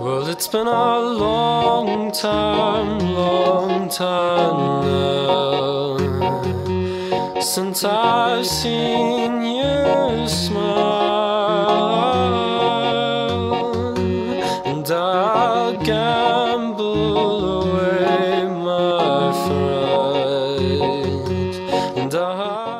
Well, it's been a long time, long time now since I've seen you smile, and I guess. it. And I